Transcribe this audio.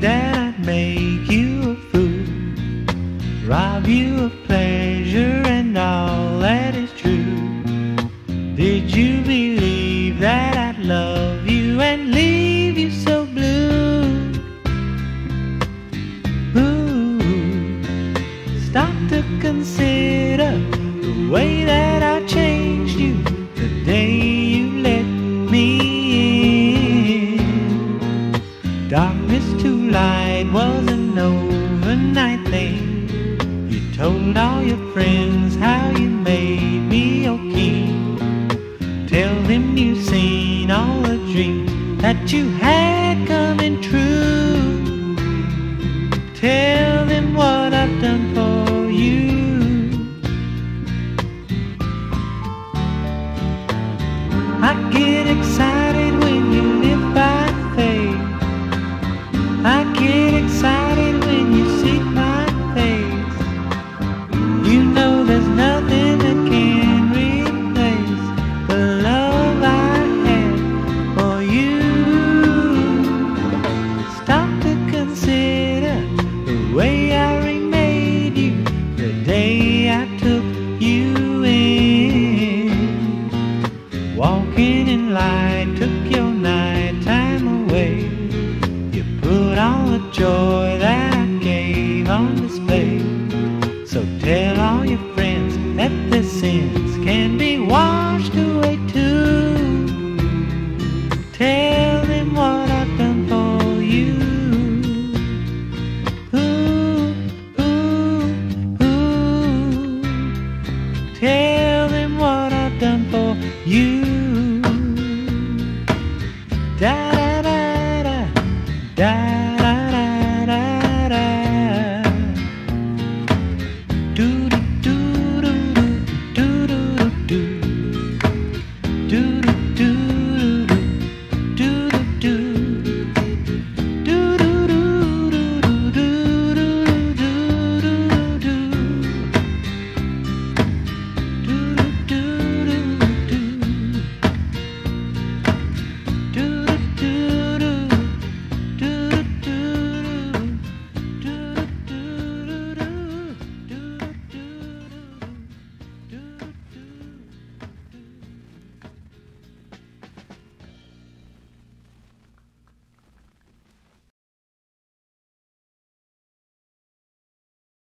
that I'd make you a fool? Rob you of pleasure and all that is true? Did you believe that I'd love you and leave you so blue? Ooh, stop to consider the way that I Them you've seen all the dreams that you had coming true. Tell them what I've done for you. I get excited light took your nighttime away. You put all the joy that I gave on display. So tell all your friends that their sins can be washed away too. Tell them what I've done for you. Ooh, ooh, ooh. Tell them what I've done for you.